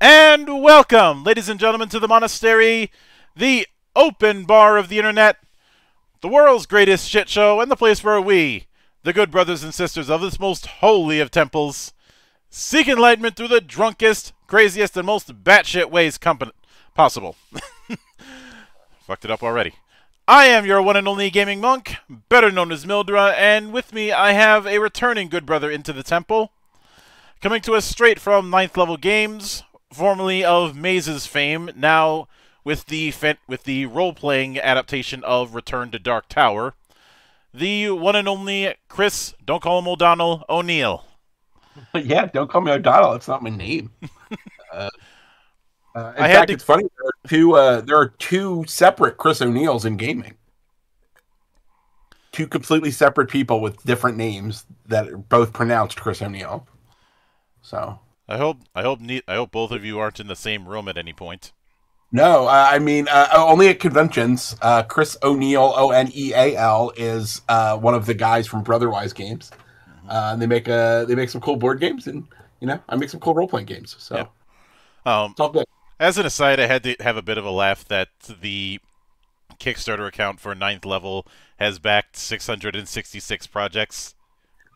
And welcome, ladies and gentlemen, to the monastery, the open bar of the internet, the world's greatest shit show, and the place where we, the good brothers and sisters of this most holy of temples, seek enlightenment through the drunkest, craziest, and most batshit ways possible. Fucked it up already. I am your one and only gaming monk, better known as Mildra, and with me I have a returning good brother into the temple. Coming to us straight from ninth level games, formerly of Maze's fame, now with the with the role-playing adaptation of Return to Dark Tower, the one and only Chris, don't call him O'Donnell, O'Neil. yeah, don't call me O'Donnell. It's not my name. uh, uh, in I fact, to... it's funny. There are two. Uh, there are two separate Chris O'Neills in gaming. Two completely separate people with different names that are both pronounced Chris O'Neill. So I hope I hope I hope both of you aren't in the same room at any point. No, uh, I mean uh, only at conventions. Uh, Chris O'Neill, O N E A L, is uh, one of the guys from Brotherwise Games. Mm-hmm. Uh, they make a they make some cool board games, and you know I make some cool role playing games. So, yeah. um, it's all good. As an aside, I had to have a bit of a laugh that the Kickstarter account for ninth level has backed 666 projects.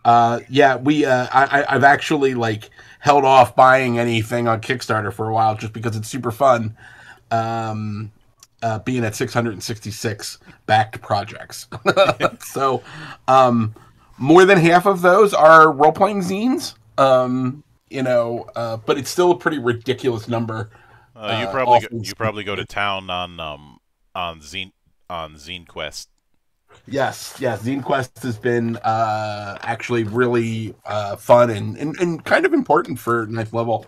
Uh, yeah, we uh, I, I've actually like held off buying anything on Kickstarter for a while just because it's super fun. Um, uh, being at 666 backed projects. so, um, more than half of those are role playing zines. Um, you know, uh, but it's still a pretty ridiculous number. Uh, you uh, probably go, you probably go to town on um on zine on Zine Quest Yes, yes. Zine Quest has been uh, actually really uh, fun and, and, and kind of important for ninth level.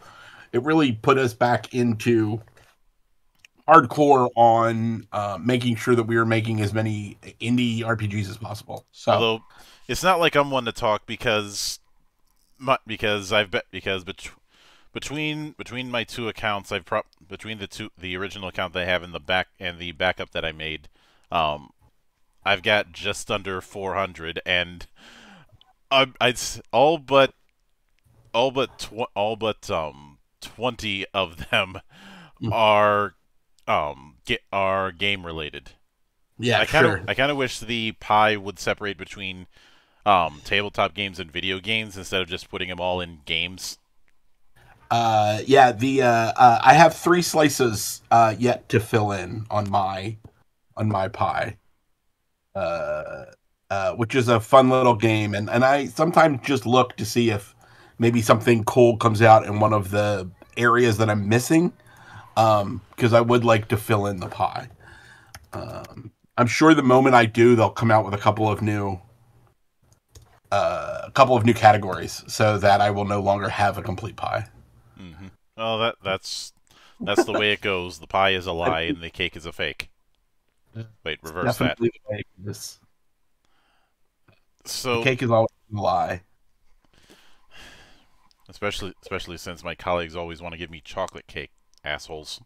It really put us back into hardcore on uh, making sure that we were making as many indie RPGs as possible. So, although it's not like I'm one to talk because because I've bet because bet- between between my two accounts, I've pro- between the two the original account I have in the back and the backup that I made. Um, I've got just under 400, and I, I'd all but all but tw- all but um 20 of them mm. are um get are game related. Yeah, I kind of sure. I kind of wish the pie would separate between um tabletop games and video games instead of just putting them all in games. Uh, yeah, the uh, uh, I have three slices uh, yet to fill in on my on my pie uh, uh, which is a fun little game. And, and I sometimes just look to see if maybe something cool comes out in one of the areas that I'm missing, because um, I would like to fill in the pie. Um, I'm sure the moment I do, they'll come out with a couple of new, uh, a couple of new categories, so that I will no longer have a complete pie. Mm-hmm. Oh, that that's that's the way it goes. The pie is a lie, and the cake is a fake. Wait, reverse that. This. So the cake is always a lie. Especially, especially since my colleagues always want to give me chocolate cake, assholes.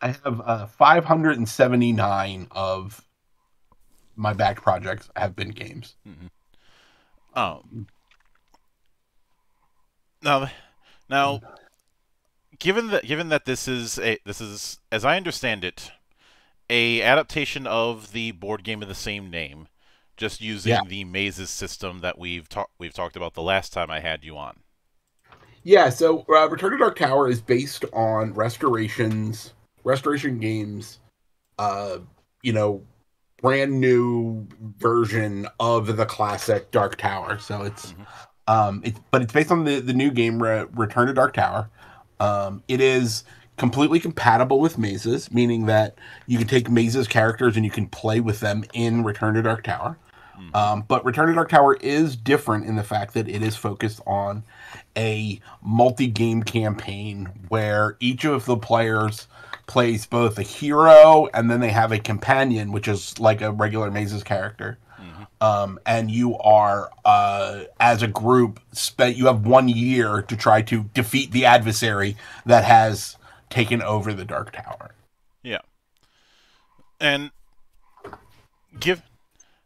I have uh, 579 of my back projects have been games. Mm-hmm. Um. Now, now, given that given that this is a this is as I understand it, a adaptation of the board game of the same name, just using yeah. the mazes system that we've talked we've talked about the last time I had you on. Yeah, so uh, Return to Dark Tower is based on restorations, restoration games, uh, you know, brand new version of the classic Dark Tower. So it's, mm-hmm. um, it's but it's based on the the new game Re- Return to Dark Tower. Um, it is completely compatible with mazes, meaning that you can take mazes characters and you can play with them in Return to Dark Tower. Mm-hmm. Um, but Return to Dark Tower is different in the fact that it is focused on a multi game campaign where each of the players plays both a hero and then they have a companion, which is like a regular mazes character. Mm-hmm. Um, and you are, uh, as a group, spent. You have one year to try to defeat the adversary that has taken over the Dark Tower. Yeah. And give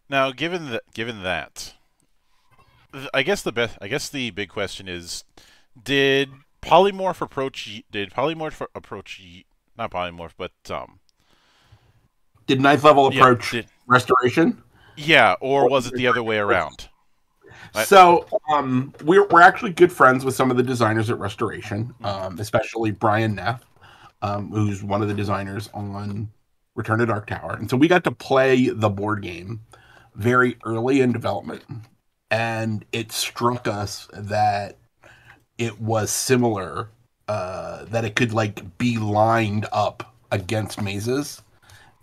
now given that given that I guess the best I guess the big question is did Polymorph approach? Did Polymorph approach? Not Polymorph, but um. Did ninth level yeah, approach did- restoration? yeah, or was it the other way around? So um, we're we're actually good friends with some of the designers at Restoration, um, especially Brian Neff, um, who's one of the designers on Return to Dark Tower, and so we got to play the board game very early in development, and it struck us that it was similar, uh, that it could like be lined up against mazes.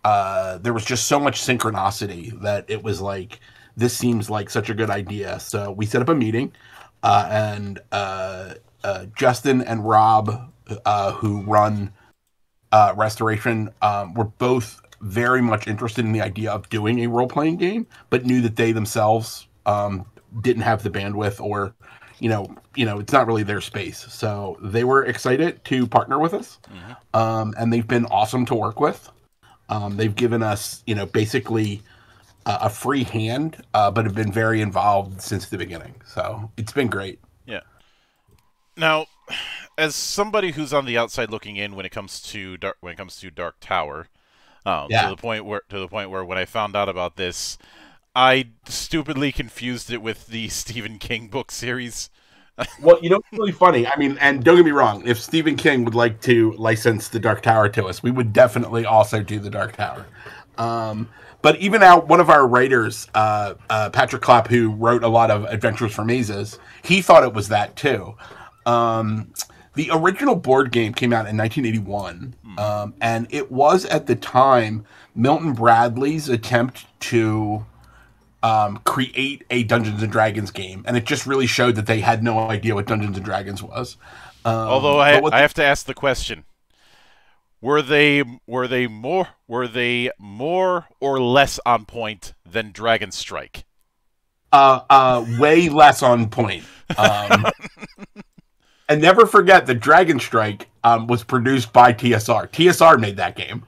Uh, there was just so much synchronicity that it was like this seems like such a good idea. So we set up a meeting, uh, and uh, uh, Justin and Rob, uh, who run uh, Restoration, um, were both very much interested in the idea of doing a role playing game, but knew that they themselves um, didn't have the bandwidth or. You know, you know, it's not really their space. So they were excited to partner with us, um, and they've been awesome to work with. Um, they've given us, you know, basically uh, a free hand, uh, but have been very involved since the beginning. So it's been great. Yeah now, as somebody who's on the outside looking in when it comes to dark, when it comes to Dark Tower, um, Yeah. to the point where to the point where when I found out about this, I stupidly confused it with the Stephen King book series. Well, you know, it's really funny. I mean, and don't get me wrong, if Stephen King would like to license the Dark Tower to us, we would definitely also do the Dark Tower. Um, but even out one of our writers, uh, uh, Patrick Clapp, who wrote a lot of Adventures for Mazes, he thought it was that too. Um, the original board game came out in 1981, um, and it was at the time Milton Bradley's attempt to um, create a Dungeons and Dragons game, and it just really showed that they had no idea what Dungeons and Dragons was. Um, Although I, I have to ask the question: Were they were they more were they more or less on point than Dragon Strike? uh, uh, way less on point. Um, and never forget that Dragon Strike um, was produced by TSR. TSR made that game.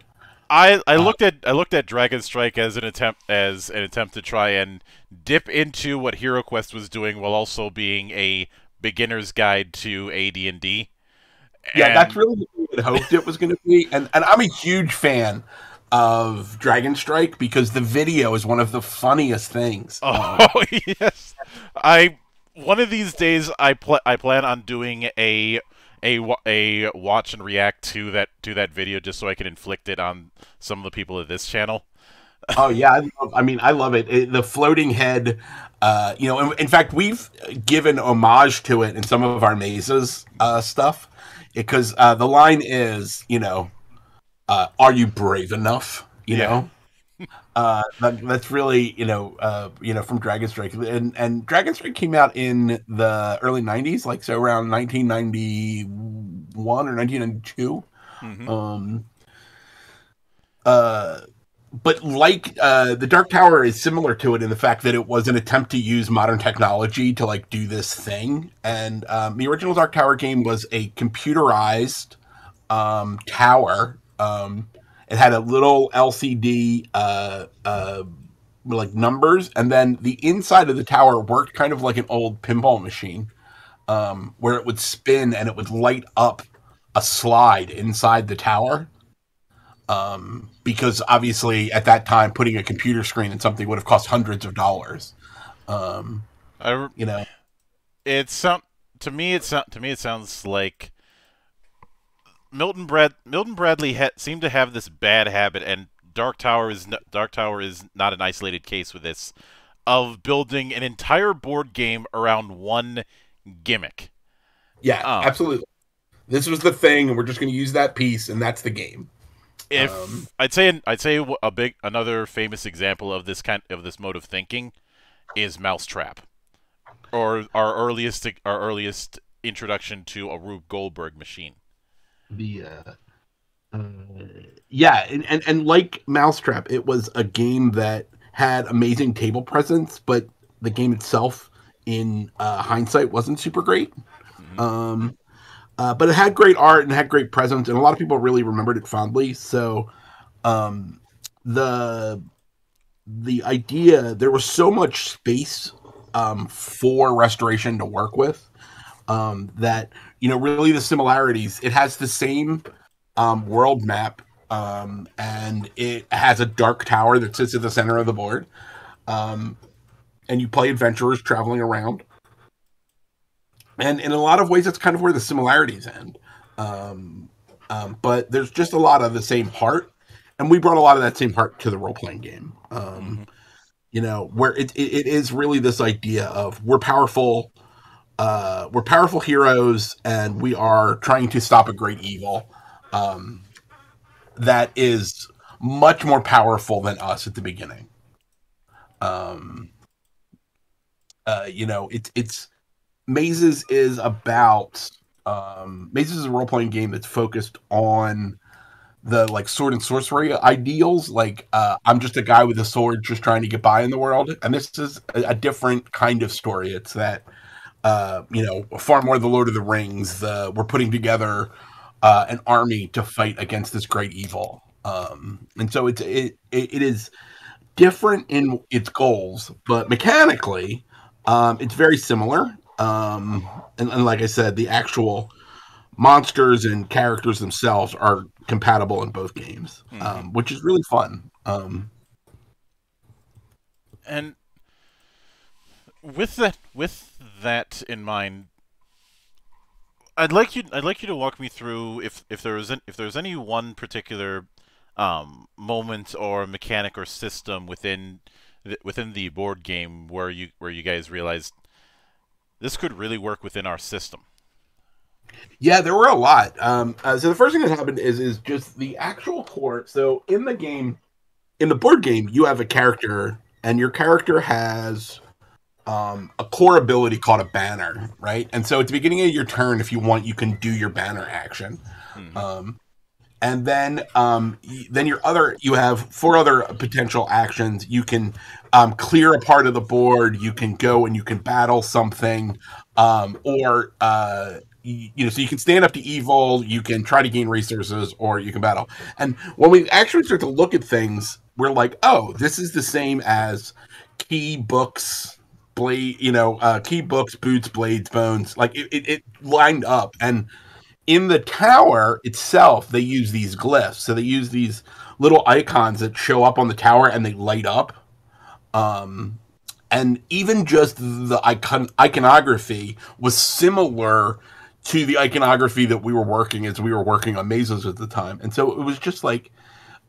I, I Uh, looked at I looked at Dragon Strike as an attempt as an attempt to try and dip into what HeroQuest was doing while also being a beginner's guide to AD&D. Yeah, that's really what we had hoped it was going to be. And and I'm a huge fan of Dragon Strike because the video is one of the funniest things. Oh yes, I one of these days I pl- I plan on doing a a a watch and react to that to that video just so I can inflict it on some of the people of this channel. Oh yeah, I, love, I mean, I love it. It- The floating head, uh, you know. In, in fact, we've given homage to it in some of our mazes uh, stuff because uh, the line is, you know, uh, "Are you brave enough?" You Yeah. know. Uh, that, that's really, you know, uh, you know, from Dragon Strike, and and Dragon Strike came out in the early '90s, like so around 1991 or 1992. Mhm. Um, uh, but like uh, the Dark Tower is similar to it in the fact that it was an attempt to use modern technology to like do this thing. And um, the original Dark Tower game was a computerized um, tower. Um, it had a little LCD uh, uh, like numbers, and then the inside of the tower worked kind of like an old pinball machine, um, where it would spin and it would light up a slide inside the tower. Um, because obviously at that time, putting a computer screen in something would have cost hundreds of dollars. Um, I you know, it's some to me It's to me it sounds like Milton Brad Milton Bradley ha- seemed to have this bad habit, and Dark Tower is n- Dark Tower is not an isolated case with this of building an entire board game around one gimmick. yeah, Oh. absolutely. This was the thing, and we're just going to use that piece, and that's the game. If Um, I'd say I'd say a big another famous example of this kind of this mode of thinking is Mousetrap, or our earliest our earliest introduction to a Rube Goldberg machine. The uh, uh, yeah, and, and and like Mousetrap, it was a game that had amazing table presence, but the game itself, in uh, hindsight, wasn't super great. Um, uh, but it had great art and had great presence, and a lot of people really remembered it fondly. So, um, the the idea there was so much space um, for restoration to work with Um, that you know, really the similarities. It has the same um, world map, um, and it has a dark tower that sits at the center of the board. Um, and you play adventurers traveling around. And in a lot of ways, that's kind of where the similarities end. Um, um, but there's just a lot of the same heart, and we brought a lot of that same heart to the role playing game. Um, mm-hmm. You know, where it, it, it is really this idea of we're powerful, uh, we're powerful heroes, and we are trying to stop a great evil um, that is much more powerful than us at the beginning. Um, uh, you know, it's it's Mazes is about um, Mazes is a role playing game that's focused on the like sword and sorcery ideals. Like uh, I'm just a guy with a sword just trying to get by in the world, and this is a, a different kind of story. It's that uh, you know far more the Lord of the Rings. The we're putting together uh, an army to fight against this great evil, um, and so it's it, it, it is different in its goals, but mechanically, um, it's very similar. Um, and, and, like I said, the actual monsters and characters themselves are compatible in both games, mm-hmm. um, which is really fun. Um, and with that, with that in mind, I'd like you. I'd like you to walk me through if if there an, if there's any one particular um, moment or mechanic or system within within the board game where you where you guys realized this could really work within our system? Yeah, there were a lot. Um, uh, so the first thing that happened is is just the actual core. So in the game, in the board game, you have a character, and your character has um, a core ability called a banner, right? And so at the beginning of your turn, if you want, you can do your banner action. Mm-hmm. Um, and then um, then your other you have four other potential actions. You can um, clear a part of the board. You can go and you can battle something, um, or uh, you, you know, so you can stand up to evil. You can try to gain resources, or you can battle. And when we actually start to look at things, we're like, oh, this is the same as key books blade you know uh key books boots blades bones like it, it, it lined up and in the tower itself, they use these glyphs. So they use these little icons that show up on the tower and they light up. Um, and even just the icon iconography was similar to the iconography that we were working as we were working on mazes at the time. And so it was just like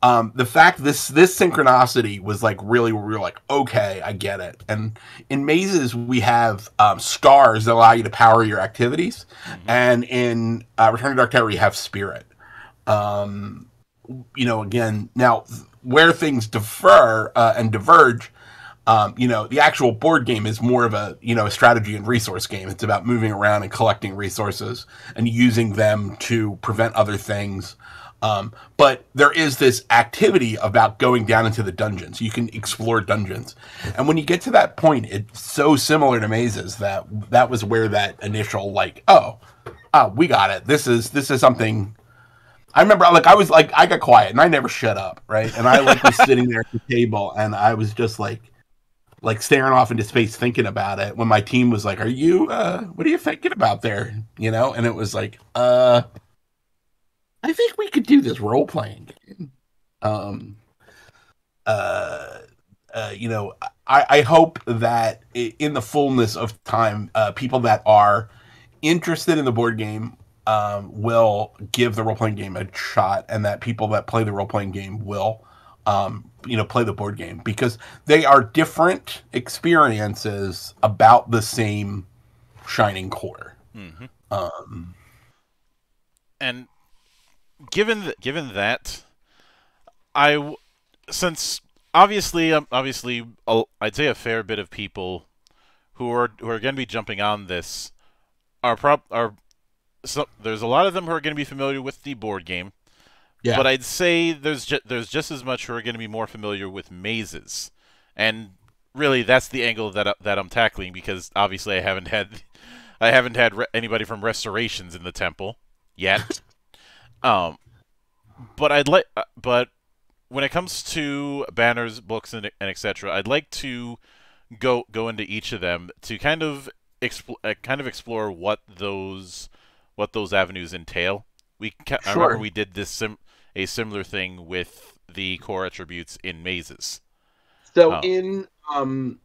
um, the fact this this synchronicity was like really we were like okay i get it. And in mazes we have um, stars that allow you to power your activities. Mm-hmm. and in uh, return to dark tower you have spirit. Um, you know again now where things differ uh, and diverge um, you know the actual board game is more of a you know a strategy and resource game. It's about moving around and collecting resources and using them to prevent other things um, but there is this activity about going down into the dungeons. You can explore dungeons, and when you get to that point, it's so similar to mazes that that was where that initial like, oh, oh, we got it. This is this is something. I remember, like, I was like, I got quiet and I never shut up, right? And I like was sitting there at the table and I was just like, like staring off into space thinking about it when my team was like, "Are you? uh What are you thinking about there?" You know, and it was like, uh I think we could do this role playing game. Um, uh, uh, you know, I, I hope that in the fullness of time, uh, people that are interested in the board game um, will give the role playing game a shot, and that people that play the role playing game will, um, you know, play the board game because they are different experiences about the same shining core. Mm-hmm. Um, and given th- given that, I since obviously um, obviously I'd say a fair bit of people who are who are going to be jumping on this are prob are so there's a lot of them who are going to be familiar with the board game. Yeah. But I'd say there's ju- there's just as much who are going to be more familiar with mazes. And really that's the angle that that I'm tackling because obviously I haven't had I haven't had re- anybody from restorations in the temple yet. Um, but I'd like, uh, but when it comes to banners, books, and, and etc., I'd like to go go into each of them to kind of expl- uh, kind of explore what those what those avenues entail? We ca- I remember we did this sim- a similar thing with the core attributes in mazes. So Oh. in um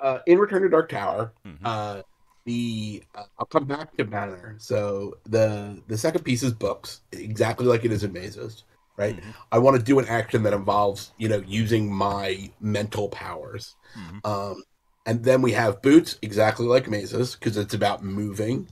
uh in Return to Dark Tower, Mhm. uh the uh, I'll come back to Banner. So the the second piece is books, exactly like it is in Mazes, right? Mhm. I want to do an action that involves, you know, using my mental powers. Mhm. Um and then we have boots, exactly like Mazes, because it's about moving.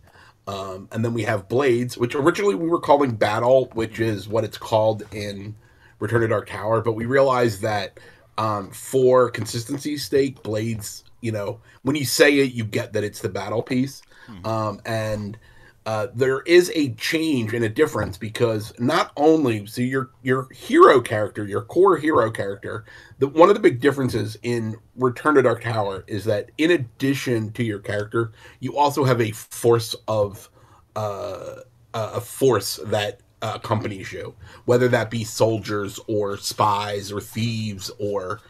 Um, and then we have blades, which originally we were calling battle, which is what it's called in Return to Dark Tower. But we realized that um, for consistency's sake, blades, you know, when you say it, you get that it's the battle piece. Mhm. Um, and uh, there is a change and a difference because not only so your your hero character, your core hero character, the one of the big differences in Return to Dark Tower is that in addition to your character, you also have a force of uh, a force that accompanies you, whether that be soldiers or spies or thieves or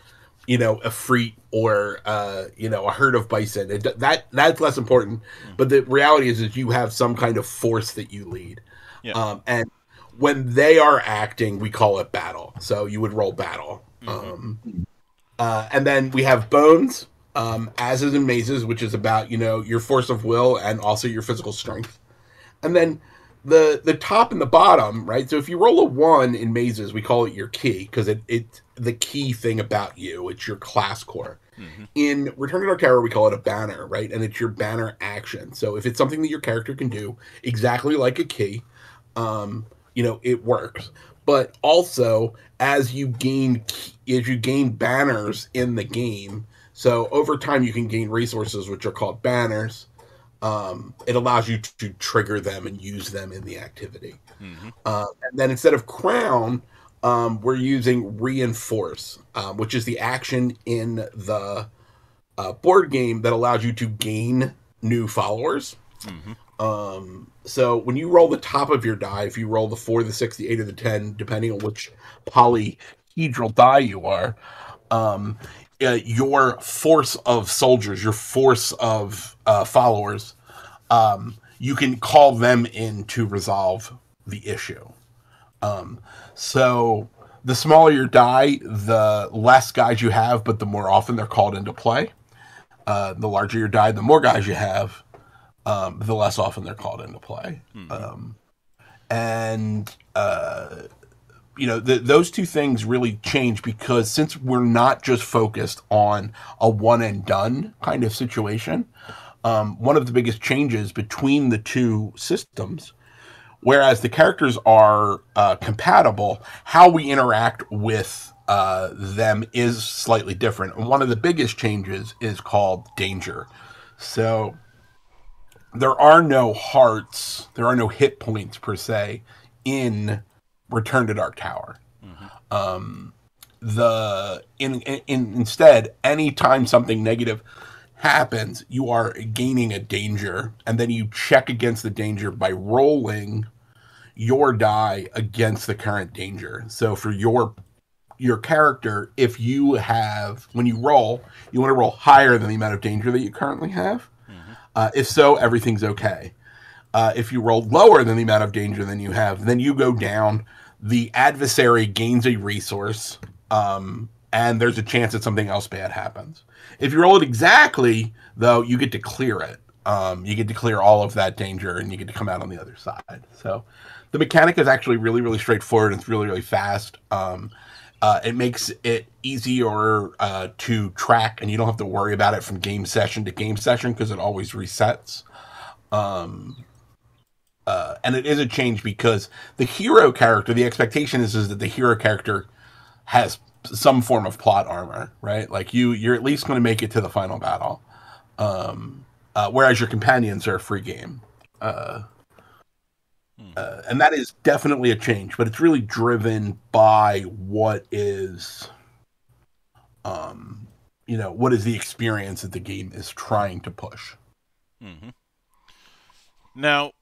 you know a freet or uh, you know a herd of bison. It, that that's less important, but the reality is is you have some kind of force that you lead, Yeah. um, and when they are acting, we call it battle. So you would roll battle. Mhm. Um, uh, and then we have bones, um, as is in mazes, which is about you know your force of will and also your physical strength. And then the the top and the bottom, right? So if you roll a one in mazes, we call it your key because it it's the key thing about you. It's your class core. Mhm. In Return to Dark Tower, we call it a banner, right? And it's your banner action. So if it's something that your character can do, exactly like a key, um, you know, it works. But also, as you gain as you gain banners in the game, so over time you can gain resources which are called banners. Um, it allows you to trigger them and use them in the activity. Mhm. Uh, and then instead of crown, um, we're using reinforce, um, which is the action in the uh, board game that allows you to gain new followers. Mhm. Um, so when you roll the top of your die, if you roll the four, the six, the eight, or the ten, depending on which polyhedral die you are, um, uh, your force of soldiers, your force of uh, followers, um, you can call them in to resolve the issue. Um, so the smaller your die, the less guys you have, but the more often they're called into play. Uh, the larger your die, the more guys you have, um, the less often they're called into play. Um, and uh, you know th those two things really change because since we're not just focused on a one and done kind of situation, um, one of the biggest changes between the two systems whereas the characters are uh, compatible, how we interact with uh, them is slightly different. And one of the biggest changes is called danger. So there are no hearts, there are no hit points per se in Return to Dark Tower. Um, the in, in, in instead, anytime something negative happens, you are gaining a danger, and then you check against the danger by rolling your die against the current danger. So for your your character, if you have when you roll, you want to roll higher than the amount of danger that you currently have. Uh, if so, everything's okay. Uh, if you roll lower than the amount of danger than you have, then you go down. The adversary gains a resource, um, and there's a chance that something else bad happens. If you roll it exactly, though, you get to clear it. Um, you get to clear all of that danger, and you get to come out on the other side. So, the mechanic is actually really, really straightforward. And it's really, really fast. Um, uh, it makes it easier uh, to track, and you don't have to worry about it from game session to game session because it always resets. Um, uh, and it is a change because the hero character, the expectation is, is that the hero character has some form of plot armor, right? Like you, you're at least going to make it to the final battle. Um, uh, whereas your companions are a free game. Uh, uh, and that is definitely a change, but it's really driven by what is, um, you know, what is the experience that the game is trying to push. Mm-hmm. Now,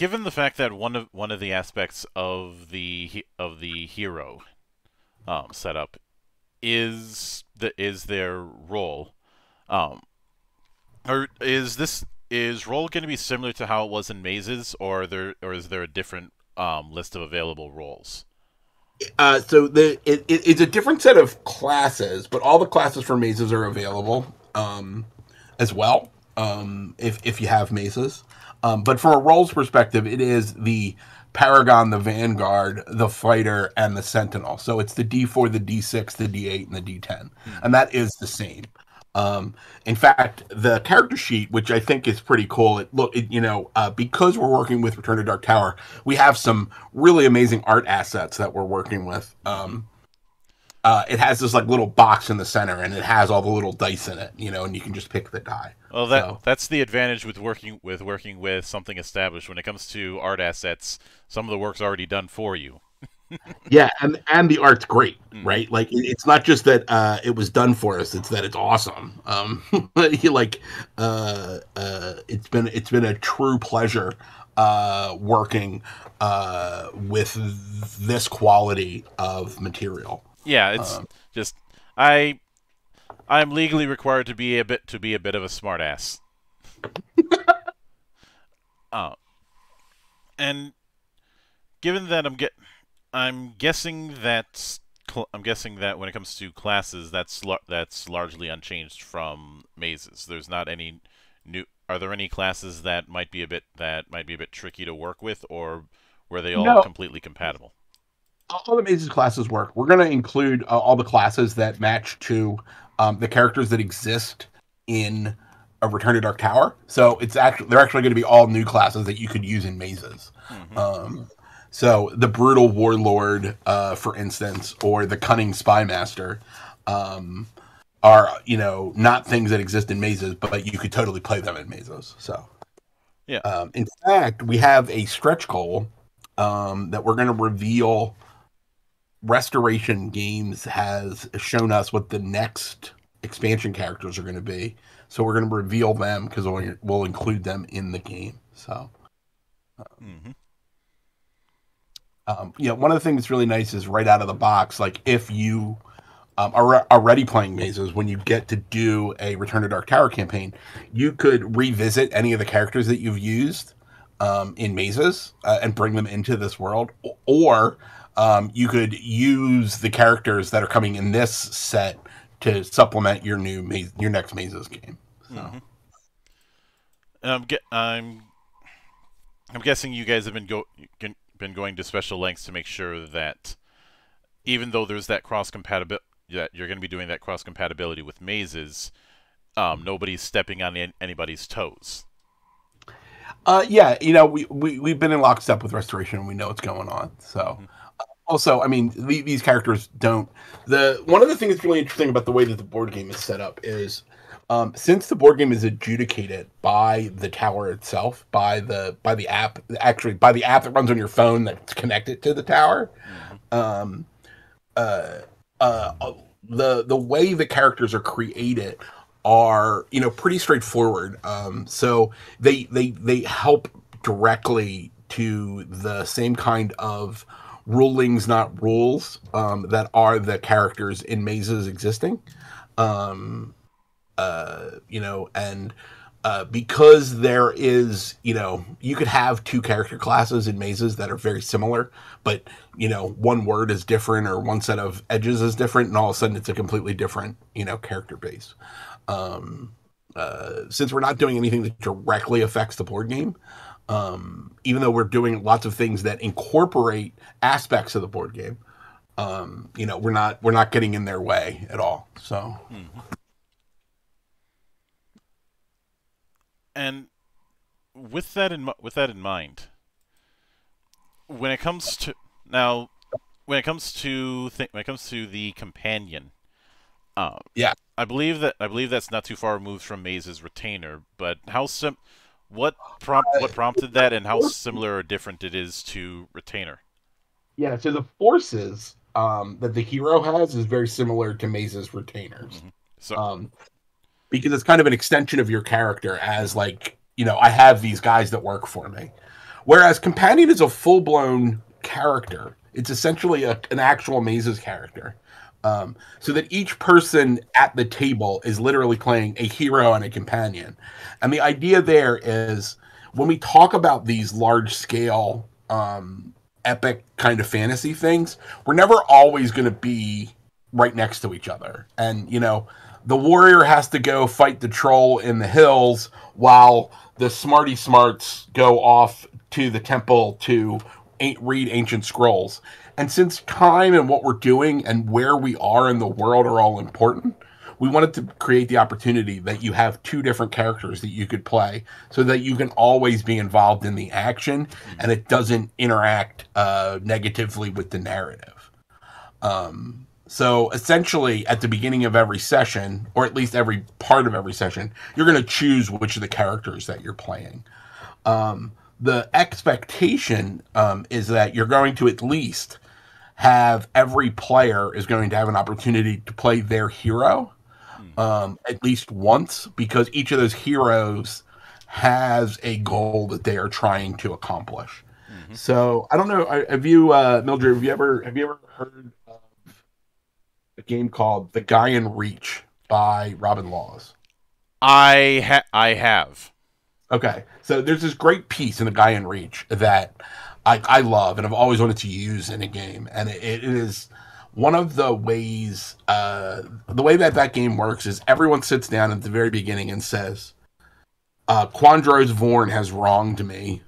given the fact that one of one of the aspects of the of the hero um, setup is the is their role, um, Or is this is role going to be similar to how it was in mazes, or there or is there a different um, list of available roles? Uh, so the it, it, it's a different set of classes, but all the classes for mazes are available um, as well. Um, if if you have mazes, um, but from a roles perspective, it is the Paragon, the Vanguard, the Fighter, and the Sentinel. So it's the D4, the D6, the D8, and the D10, and that is the same. Um, in fact, the character sheet, which I think is pretty cool, it look, it, you know, uh, because we're working with Return to Dark Tower, we have some really amazing art assets that we're working with. Um, uh, it has this like little box in the center, and it has all the little dice in it, you know, and you can just pick the die. Well, that So- that's the advantage with working with working with something established. When it comes to art assets, some of the work's already done for you. Yeah, and and the art's great, Mm. right? Like it- it's not just that uh, it was done for us; it's that it's awesome. Um, like uh, uh, it's been it's been a true pleasure uh, working uh, with this quality of material. Yeah, it's Um, just I I'm legally required to be a bit to be a bit of a smartass. uh, and given that I'm get I'm guessing that I'm guessing that when it comes to classes, that's that's largely unchanged from mazes. There's not any new. Are there any classes that might be a bit that might be a bit tricky to work with, or were they all No. completely compatible? All the mazes classes work. We're going to include uh, all the classes that match to um, the characters that exist in a Return to Dark Tower. So it's actually they're actually going to be all new classes that you could use in mazes. Mhm. Um, so the brutal warlord, uh, for instance, or the cunning spy master, um, are you know not things that exist in mazes, but you could totally play them in mazes. So Yeah. Um, in fact, we have a stretch goal um, that we're going to reveal. Restoration Games has shown us what the next expansion characters are going to be, so we're going to reveal them because we'll, we'll include them in the game. So. hmm um, know, one of the things that's really nice is right out of the box, like if you um, are already playing mazes, when you get to do a Return to Dark Tower campaign, you could revisit any of the characters that you've used um, in mazes uh, and bring them into this world, or um, you could use the characters that are coming in this set to supplement your new maze, your next mazes game. So. Mhm. I'm ge- I'm I'm guessing you guys have been go been going to special lengths to make sure that even though there's that cross compatibility that you're going to be doing that cross compatibility with mazes, um, nobody's stepping on an- anybody's toes. Uh, yeah, you know, we, we, we've been in lockstep with Restoration and we know what's going on. So, Mhm. Also, I mean, the, these characters don't. The One of the things that's really interesting about the way that the board game is set up is um, since the board game is adjudicated by the tower itself, by the by the app, actually by the app that runs on your phone that's connected to the tower, um, uh, uh, the the way the characters are created are you know pretty straightforward. Um, so they they they help directly to the same kind of rulings, not rules, um, that are the characters in mazes existing. Um, uh, you know, and uh, because there is, you know, you could have two character classes in mazes that are very similar, but you know, one word is different or one set of edges is different, and all of a sudden it's a completely different, you know, character base. Um, uh, since we're not doing anything that directly affects the board game, um, even though we're doing lots of things that incorporate aspects of the board game, um, you know, we're not we're not getting in their way at all. So. And with that in with that in mind, when it comes to now, when it comes to th- when it comes to the companion, uh, Yeah. I believe that I believe that's not too far removed from Maze's retainer. But how sim, what prompt what prompted that, and how similar or different it is to retainer? Yeah, so the forces um, that the hero has is very similar to Maze's retainers. So Um, because it's kind of an extension of your character as like, you know, I have these guys that work for me. Whereas Companion is a full blown character. It's essentially a, an actual Maze's character. Um, so that each person at the table is literally playing a hero and a companion. And the idea there is when we talk about these large scale, um, epic kind of fantasy things, we're never always going to be right next to each other. And, you know, the warrior has to go fight the troll in the hills while the smarty smarts go off to the temple to read ancient scrolls. And since time and what we're doing and where we are in the world are all important, we wanted to create the opportunity that you have two different characters that you could play so that you can always be involved in the action and it doesn't interact uh, negatively with the narrative. Um, so essentially, at the beginning of every session, or at least every part of every session, you're going to choose which of the characters that you're playing. Um, the expectation um, is that you're going to at least have every player is going to have an opportunity to play their hero hmm. um, at least once because each of those heroes has a goal that they are trying to accomplish. Mm-hmm. So I don't know. Have you, uh, Mildra? Have you ever have you ever heard of a game called The Gaean Reach by Robin Laws. I ha- I have. Okay, so there's this great piece in The Gaean Reach that I, I love and I've always wanted to use in a game, and it, it is one of the ways uh, the way that that game works is everyone sits down at the very beginning and says, uh, "Quandos Vorn has wronged me."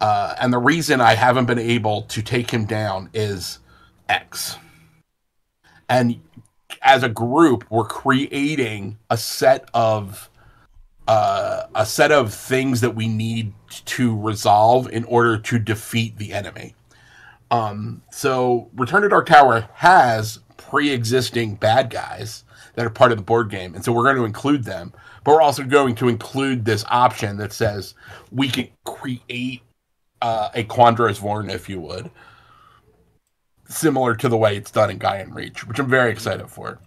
Uh, and the reason I haven't been able to take him down is X and as a group we're creating a set of uh, a set of things that we need to resolve in order to defeat the enemy. Um, so Return to Dark Tower has pre-existing bad guys that are part of the board game, and so we're going to include them. But we're also going to include this option that says we can create uh, a Quandos Vorn, if you would, similar to the way it's done in Gaean Reach, which I'm very excited for.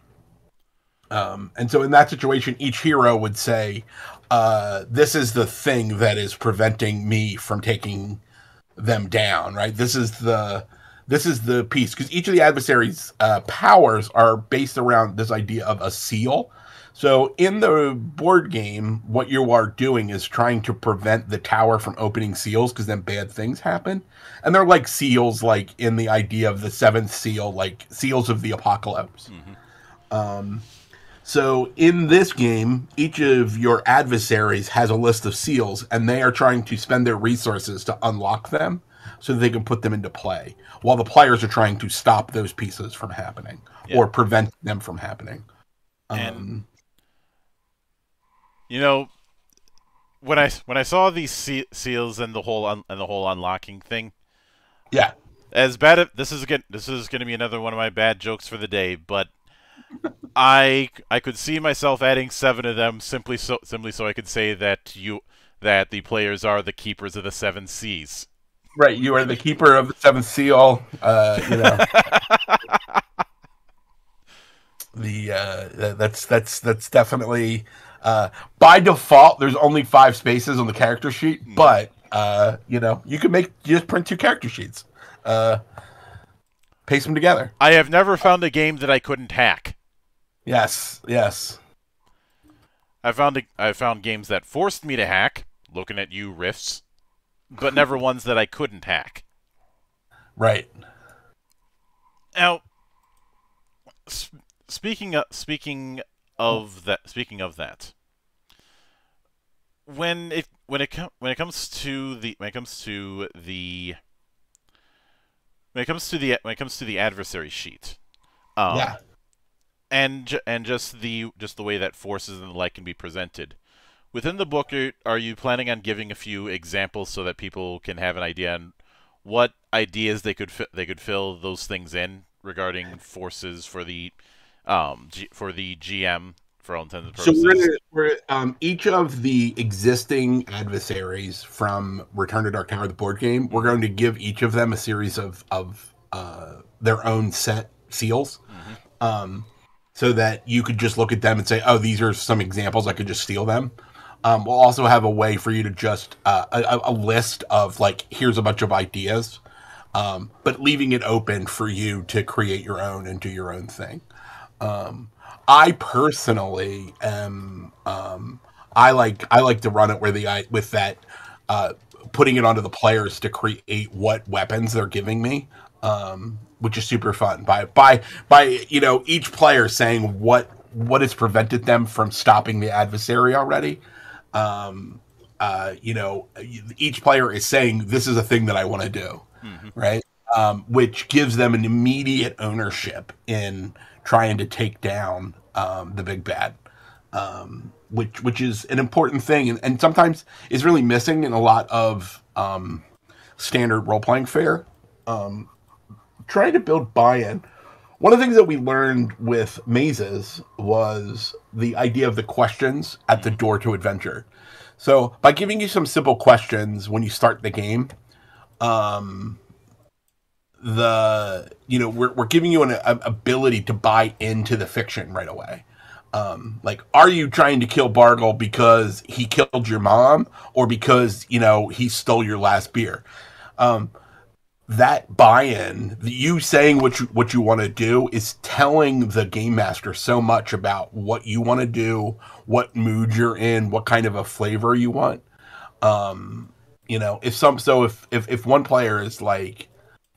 Um, and so in that situation, each hero would say, uh, "This is the thing that is preventing me from taking them down." Right? This is the this is the piece because each of the adversaries' uh, powers are based around this idea of a seal. So in the board game, what you are doing is trying to prevent the tower from opening seals because then bad things happen. And they're like seals, like in the idea of the seventh seal, like seals of the apocalypse. Mm-hmm. Um, so in this game, each of your adversaries has a list of seals, and they are trying to spend their resources to unlock them so that they can put them into play, while the players are trying to stop those pieces from happening yeah. or prevent them from happening. Um, you know, when I when I saw these seals and the whole un, and the whole unlocking thing, yeah, as bad. This is again. This is going to be another one of my bad jokes for the day, but I I could see myself adding seven of them simply so simply so I could say that you that the players are the keepers of the seven seas. Right, you are the keeper of the seventh seal. Uh, you know. the uh, that's that's that's definitely uh, by default, there's only five spaces on the character sheet, hmm. but uh, you know you can make you just print two character sheets, uh, paste them together. I have never found a game that I couldn't hack. Yes, yes. I found a, I found games that forced me to hack. Looking at you, Rifts, but never ones that I couldn't hack. Right. Now, speaking of speaking of that. Speaking of that, when it when it com- when it comes to the when it comes to the when it comes to the when it comes to the adversary sheet, um, yeah, and and just the just the way that forces and the like can be presented within the book. Are, are you planning on giving a few examples so that people can have an idea on what ideas they could fi- they could fill those things in regarding forces for the um, G- for the GM for all intents and purposes. So we're, gonna, we're um, each of the existing adversaries from Return to Dark Tower, the board game, we're going to give each of them a series of of uh, their own set seals, mm-hmm. um, so that you could just look at them and say, "Oh, these are some examples. I could just steal them." Um, we'll also have a way for you to just uh, a, a list of like, here's a bunch of ideas um, but leaving it open for you to create your own and do your own thing. Um, I personally am. Um, I like I like to run it where the I with that uh, putting it onto the players to create what weapons they're giving me, um, which is super fun. By by by, you know, each player saying what what has prevented them from stopping the adversary already. Um, uh, you know, each player is saying this is a thing that I want to do, mm-hmm. right? Um, which gives them an immediate ownership in trying to take down um, the big bad, um, which which is an important thing, and, and, sometimes is really missing in a lot of um, standard role playing fare. Um, trying to build buy-in. One of the things that we learned with mazes was the idea of the questions at the door to adventure. So by giving you some simple questions when you start the game, um, the you know we're we're giving you an a, ability to buy into the fiction right away. Um, like, are you trying to kill Bargle because he killed your mom, or because you know he stole your last beer? Um, that buy-in, you saying what you what you want to do, is telling the game master so much about what you want to do, what mood you're in, what kind of a flavor you want. Um, you know, if some so if if if one player is like,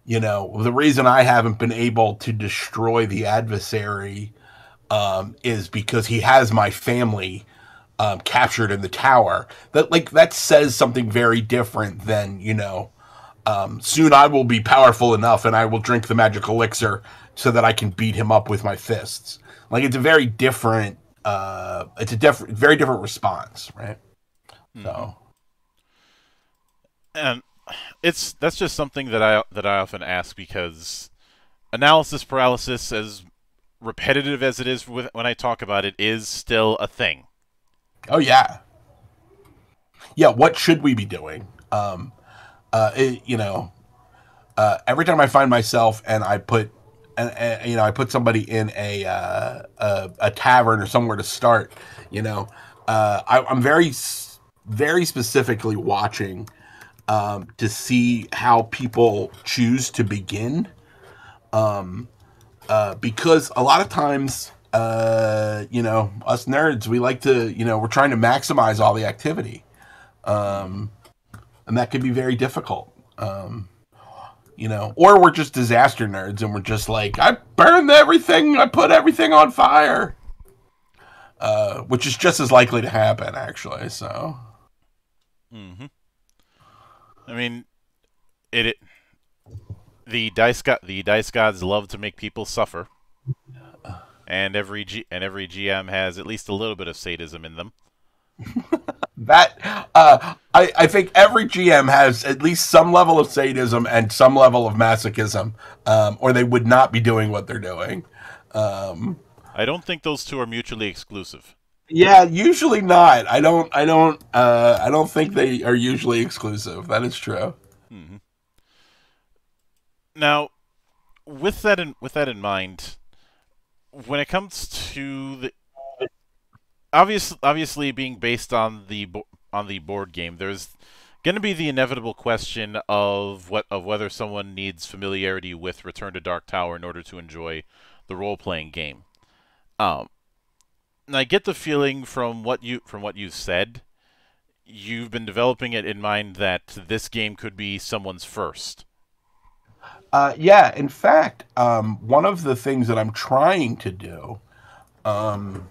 you know, the reason I haven't been able to destroy the adversary um, is because he has my family um, captured in the tower. That like that says something very different than you know um, soon I will be powerful enough and I will drink the magic elixir so that I can beat him up with my fists. Like it's a very different, uh, it's a different, very different response, right? Mm-hmm. So, and it's that's just something that I that I often ask because analysis paralysis, as repetitive as it is with, when I talk about it, is still a thing. Oh yeah, yeah. What should we be doing? Um, uh, it, you know, uh, every time I find myself and I put, and, and you know, I put somebody in a, uh, a, a tavern or somewhere to start, you know, uh, I, am very, very specifically watching um, to see how people choose to begin, um, uh, because a lot of times. Uh, you know, us nerds, we like to, you know, we're trying to maximize all the activity. Um, and that can be very difficult. Um, you know, or we're just disaster nerds and we're just like, I burned everything, I put everything on fire, uh, which is just as likely to happen, actually. So, hmm I mean, it, it the dice god the dice gods love to make people suffer, and every G, and every GM has at least a little bit of sadism in them. that uh, I, I think every GM has at least some level of sadism and some level of masochism, um, or they would not be doing what they're doing. Um, I don't think those two are mutually exclusive. Yeah, usually not. I don't. I don't. Uh, I don't think they are usually exclusive. That is true. Mm-hmm. Now, with that in with that in mind, when it comes to the obviously, obviously being based on the on the board game, there's going to be the inevitable question of what of whether someone needs familiarity with Return to Dark Tower in order to enjoy the role playing game. Um, and I get the feeling from what you from what you said, you've been developing it in mind that this game could be someone's first. Uh, yeah, in fact, um, one of the things that I'm trying to do um,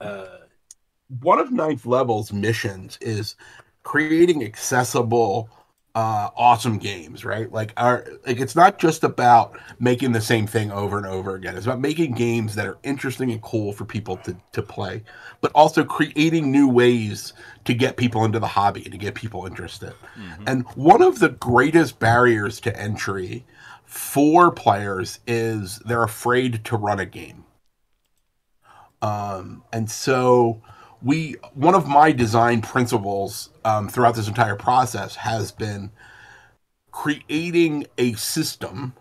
uh, one of ninth level's missions is creating accessible uh, awesome games, right? Like our like it's not just about making the same thing over and over again. It's about making games that are interesting and cool for people to, to play, but also creating new ways to get people into the hobby to get people interested. Mm-hmm. And one of the greatest barriers to entry for players is they're afraid to run a game. Um, and so we one of my design principles um, throughout this entire process has been creating a system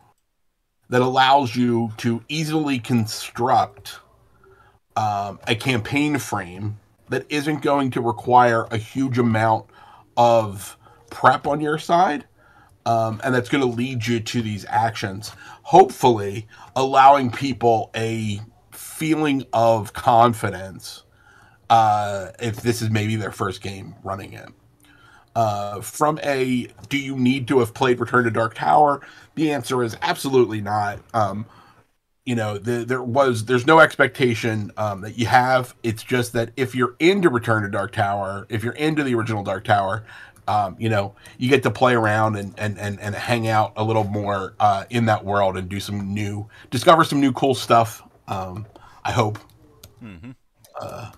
that allows you to easily construct um, a campaign frame that isn't going to require a huge amount of prep on your side um, and that's going to lead you to these actions. Hopefully, allowing people a feeling of confidence uh, if this is maybe their first game running it. Uh, from a do you need to have played Return to Dark Tower? The answer is absolutely not. Um, you know, the, there was there's no expectation um, that you have. It's just that if you're into Return to Dark Tower, if you're into the original Dark Tower, um, you know, you get to play around and and and, and hang out a little more uh, in that world and do some new, discover some new cool stuff. Um, I hope. Mm-hmm. Uh,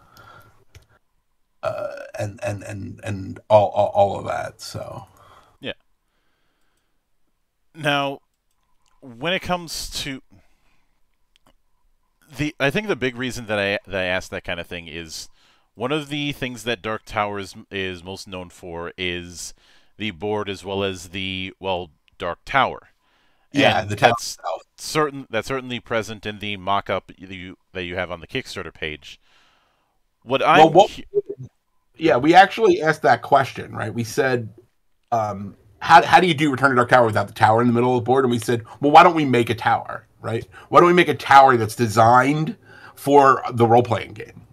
uh, and and and and all, all all of that. So, yeah. Now, when it comes to the, I think the big reason that I that I asked that kind of thing is one of the things that Dark Towers is most known for is the board as well as the well Dark Tower. Yeah, and the that's certain that's certainly present in the mock-up that you, that you have on the Kickstarter page. What I well, what, yeah, we actually asked that question, right? We said, um, how, how do you do Return to Dark Tower without the tower in the middle of the board? And we said, well, why don't we make a tower, right? Why don't we make a tower that's designed for the role playing game?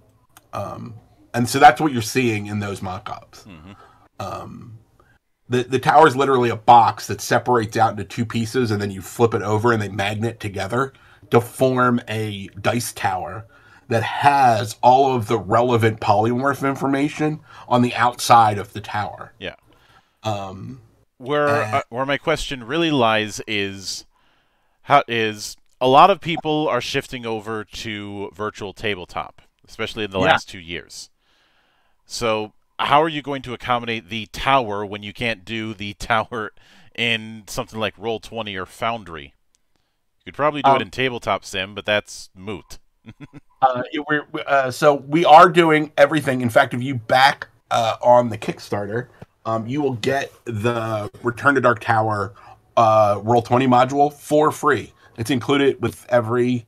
Um, and so that's what you're seeing in those mock ups. Mm-hmm. Um, the, the tower is literally a box that separates out into two pieces, and then you flip it over and they magnet together to form a dice tower that has all of the relevant polymorph information on the outside of the tower. Yeah. Um, where uh, where my question really lies is how is a lot of people are shifting over to virtual tabletop, especially in the yeah. last two years. So how are you going to accommodate the tower when you can't do the tower in something like Roll Twenty or Foundry? You could probably do um, it in tabletop sim, but that's moot. Uh, we're, uh, so we are doing everything. In fact, if you back uh, on the Kickstarter, um, you will get the Return to Dark Tower uh, Roll Twenty module for free. It's included with every,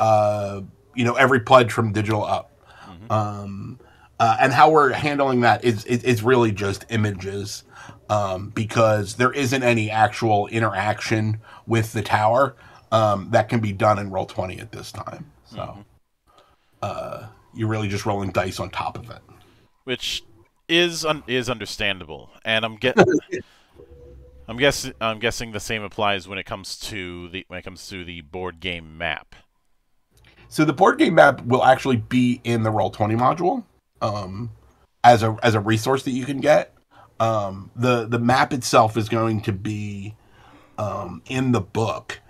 uh, you know, every pledge from Digital Up. Mm-hmm. Um, uh, and how we're handling that is is, is really just images, um, because there isn't any actual interaction with the tower um, that can be done in Roll Twenty at this time. So mm-hmm. uh, you're really just rolling dice on top of it, which is un- is understandable. And I'm getting. I'm guessing I'm guessing the same applies when it comes to the when it comes to the board game map. So the board game map will actually be in the Roll Twenty module um, as a as a resource that you can get. Um, the the map itself is going to be um, in the book,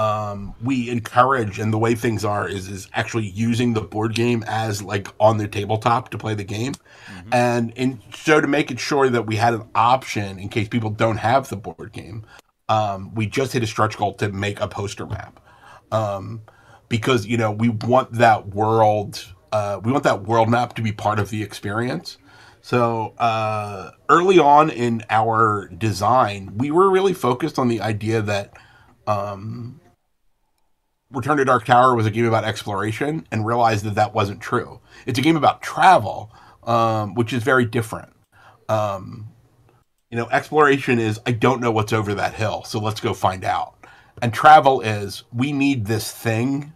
um, we encourage and the way things are is is actually using the board game as like on the tabletop to play the game. Mm-hmm. and in so to make it sure that we had an option in case people don't have the board game um, we just hit a stretch goal to make a poster map. Um, because you know we want that world uh, we want that world map to be part of the experience. So uh, early on in our design we were really focused on the idea that um, Return to Dark Tower was a game about exploration and realized that that wasn't true. It's a game about travel, um, which is very different. Um, you know, exploration is I don't know what's over that hill, so let's go find out. And travel is we need this thing,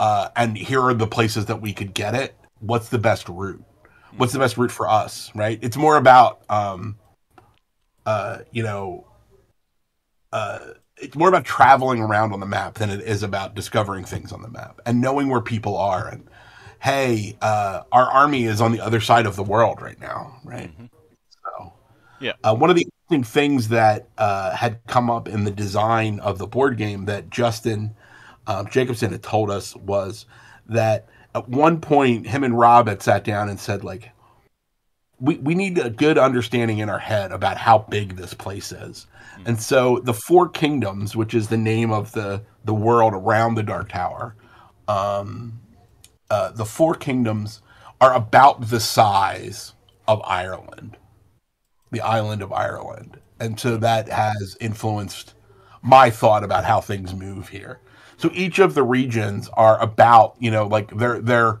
uh, and here are the places that we could get it. What's the best route? What's the best route for us? Right? It's more about, um, uh, you know, uh, it's more about traveling around on the map than it is about discovering things on the map and knowing where people are and hey uh, our army is on the other side of the world right now right mm-hmm. so yeah uh, one of the interesting things that uh, had come up in the design of the board game that justin uh, jacobson had told us was that at one point him and rob had sat down and said like we, we need a good understanding in our head about how big this place is. Mm-hmm. And so the Four Kingdoms, which is the name of the, the world around the Dark Tower, um, uh, the Four Kingdoms are about the size of Ireland, the island of Ireland. And so that has influenced my thought about how things move here. So each of the regions are about, you know, like they're they're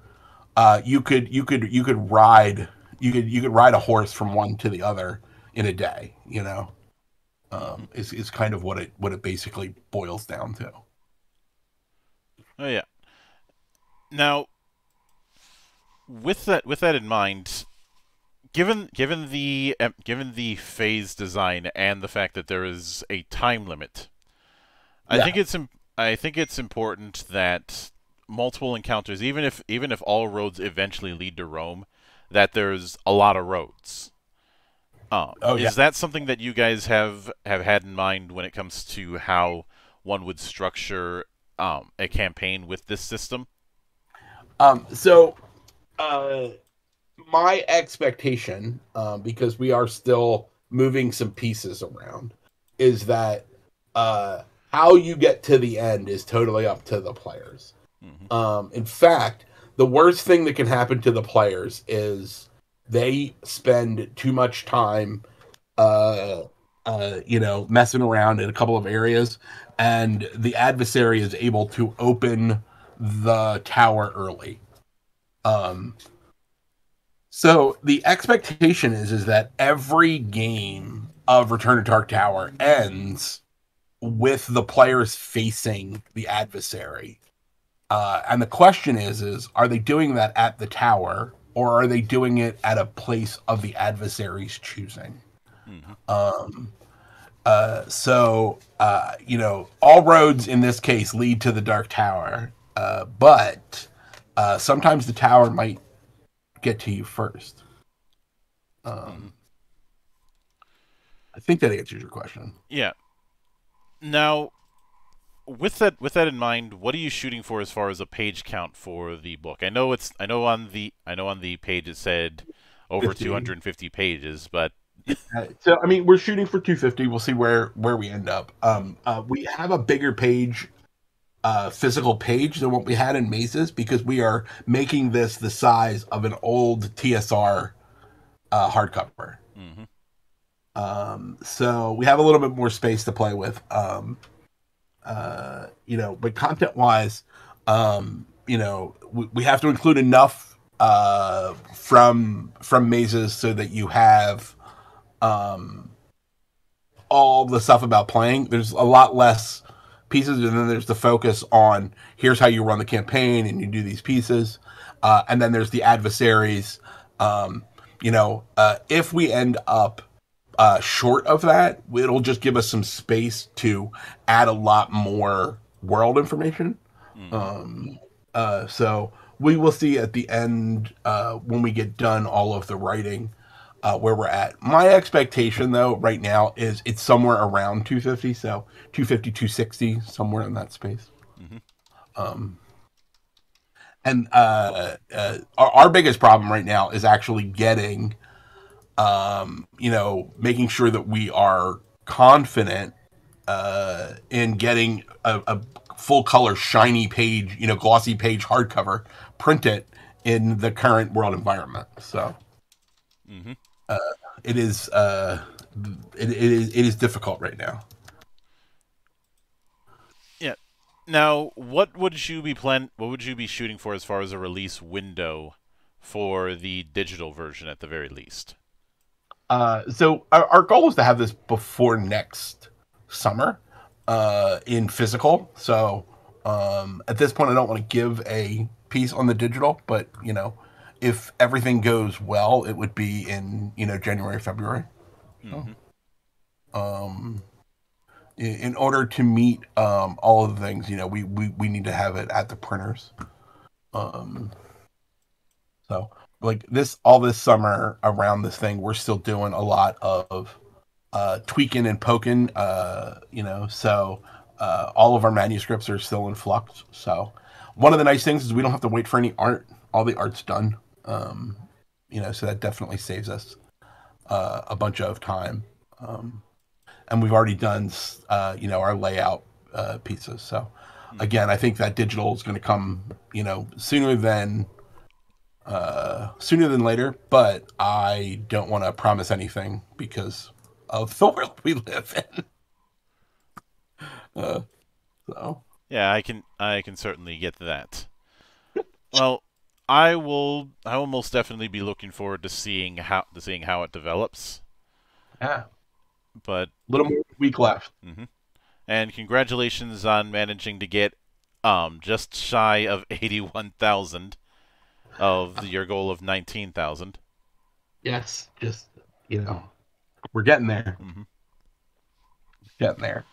uh, you could you could you could ride you could you could ride a horse from one to the other in a day, you know. Um, is is kind of what it what it basically boils down to. Oh yeah. Now, with that with that in mind, given given the um, given the phase design and the fact that there is a time limit, I think it's I think it's important that multiple encounters, even if even if all roads eventually lead to Rome, that there's a lot of roads. Um, Oh, is yeah. that something that you guys have have had in mind when it comes to how one would structure um, a campaign with this system? Um, so, uh, my expectation, um, because we are still moving some pieces around, is that uh, how you get to the end is totally up to the players. Mhm. Um, in fact, the worst thing that can happen to the players is they spend too much time, uh, uh, you know, messing around in a couple of areas, and the adversary is able to open the tower early. Um, so the expectation is is that every game of Return to Dark Tower ends with the players facing the adversary. Uh, and the question is is are they doing that at the tower or are they doing it at a place of the adversary's choosing? Mhm. Um, uh, so uh, you know, all roads in this case lead to the Dark Tower, uh, but uh, sometimes the tower might get to you first. Um, I think that answers your question. Yeah. Now, with that with that in mind, what are you shooting for as far as a page count for the book? I know it's I know on the I know on the page it said over 50. 250 pages, but so I mean, we're shooting for 250. We'll see where where we end up. Um, uh, we have a bigger page, uh, physical page than what we had in Mazes because we are making this the size of an old TSR uh, hardcover. mhm. Um, so we have a little bit more space to play with. Um, uh, you know, but content wise, um, you know, we, we have to include enough uh, from from mazes so that you have um, all the stuff about playing. There's a lot less pieces, and then there's the focus on here's how you run the campaign and you do these pieces, uh, and then there's the adversaries. Um, you know, uh, if we end up uh, short of that, it'll just give us some space to add a lot more world information. Mhm. Um, uh, so we will see at the end uh, when we get done all of the writing uh, where we're at. My expectation, though, right now is it's somewhere around 250, so 250, 260, somewhere in that space. Mhm. Um, and uh, uh, our, our biggest problem right now is actually getting, um, you know, making sure that we are confident uh, in getting a, a full color, shiny page, you know, glossy page hardcover printed in the current world environment. So Mhm. it is uh, it, it is it is difficult right now. Yeah. Now, what would you be plan? What would you be shooting for as far as a release window for the digital version, at the very least? Uh, so our, our goal is to have this before next summer uh, in physical. So um, at this point, I don't want to give a piece on the digital, but you know, if everything goes well, it would be in you know January, February. Mhm. Um, in, in order to meet um, all of the things, you know, we, we we need to have it at the printers. Um, so like this all this summer around this thing we're still doing a lot of uh tweaking and poking uh you know so uh all of our manuscripts are still in flux. So one of the nice things is we don't have to wait for any art. All the art's done. Um you know so that definitely saves us uh a bunch of time. Um and we've already done uh you know our layout uh pieces. So again i think that digital is going to come you know sooner than uh, sooner than later, but I don't want to promise anything because of the world we live in. Uh, so Yeah, I can I can certainly get that. well, I will I will most definitely be looking forward to seeing how to seeing how it develops. yeah, but A little more than a week left. and congratulations on managing to get um just shy of 81,000 of your goal of 19,000. Yes, just you know, we're getting there. Mhm. Getting there.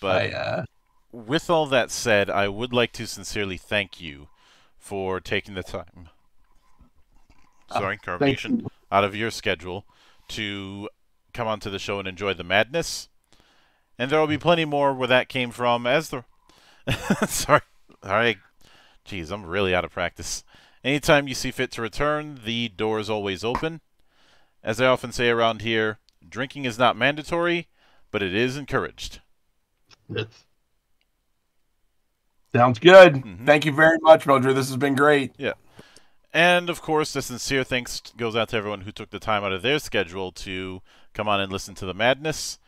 But I, uh, with all that said, I would like to sincerely thank you for taking the time. Uh, Sorry, thank carbonation out of your schedule to come onto the show and enjoy the madness. And there will be plenty more where that came from as the Sorry. All right. Jeez, I'm really out of practice. Anytime you see fit to return, the door is always open. As I often say around here, drinking is not mandatory, but it is encouraged. It's... Sounds good. Mhm. Thank you very much, Mildred. This has been great. Yeah. And of course, a sincere thanks goes out to everyone who took the time out of their schedule to come on and listen to the madness.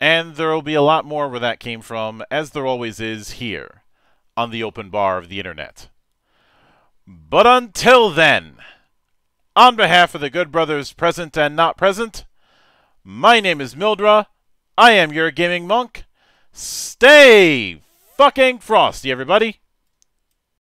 And there will be a lot more where that came from, as there always is here on the open bar of the internet. But until then, on behalf of the good brothers present and not present, my name is Mildra. I am your gaming monk. Stay fucking frosty, everybody.